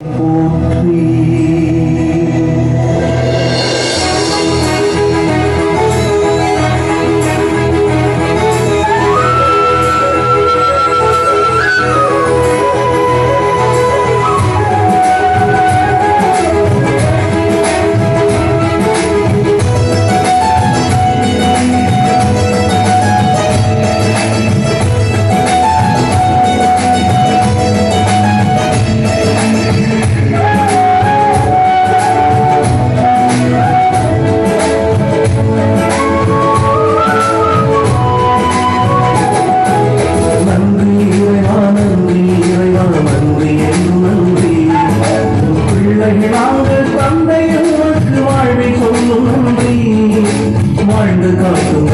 Poetry. வாழ்ந்து காட்டும்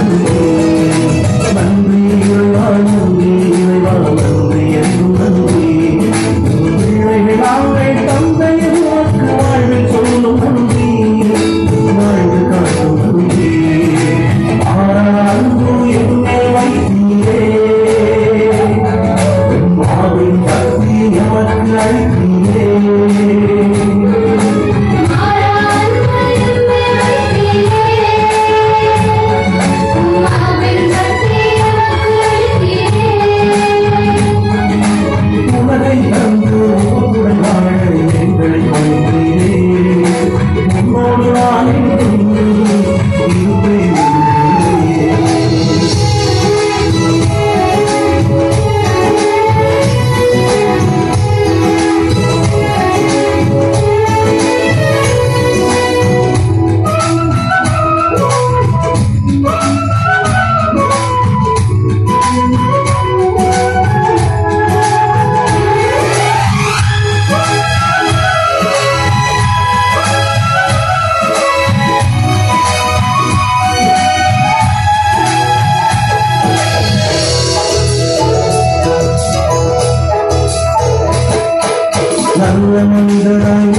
நல்ல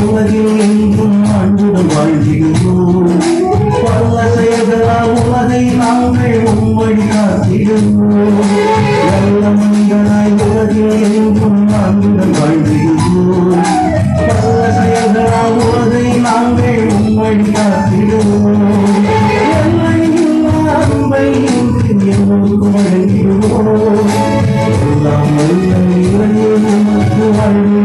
உலகில் என்றும் ஆண்டுடன் வாழ்கிறோம். பல செயல்களால் உலகை நாங்கள் உம்மடி காத்திடுவோம் நல்ல மனிதராய் உலகில் என்றும் ஆண்டுடன் வாழ்கிறோம். பல செயல்களால் உலகை நாங்கள் உம்மடி காத்திடுவோம் எல்லையில்லா அன்பை எங்களுக்கு வழங்கிடுவோம் எல்லாம் வல்ல இறைவனே வாழ்வு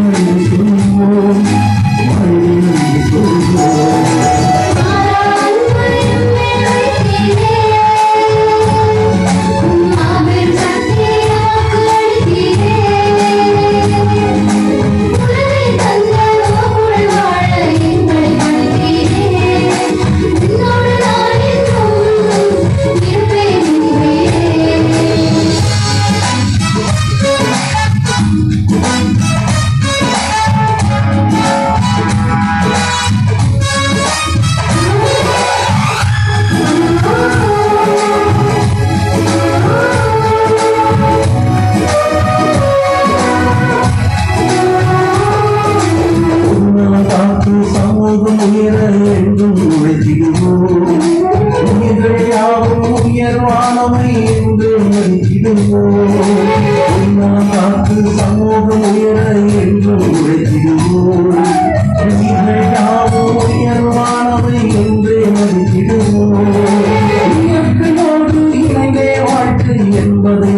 என்றும் உயர்வானவை என்று மதித்திடுவோம் காத்து சமூகம் உயர என்றும் உழைத்திடுவோம் உயிர்கள் உயர்வானவை என்று மதித்திடுவோம் இயற்கையோடு இணைந்தே வாழ்க்கை என்பதை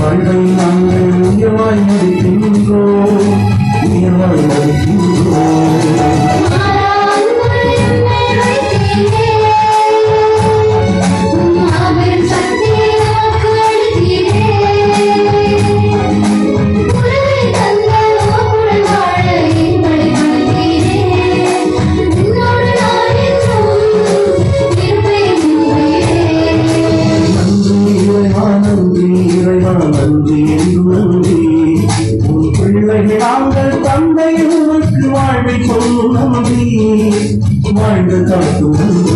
வாழ்வை நாங்கள் உயர்வாய் மதிக்கின்றோம் உயர்வாய் இறைவா நன்றி உன் பிள்ளைகள் நாங்கள் தந்தை உனக்கு வாழ்வை சொல்லும் நம்பி வாழ்ந்து காட்டும்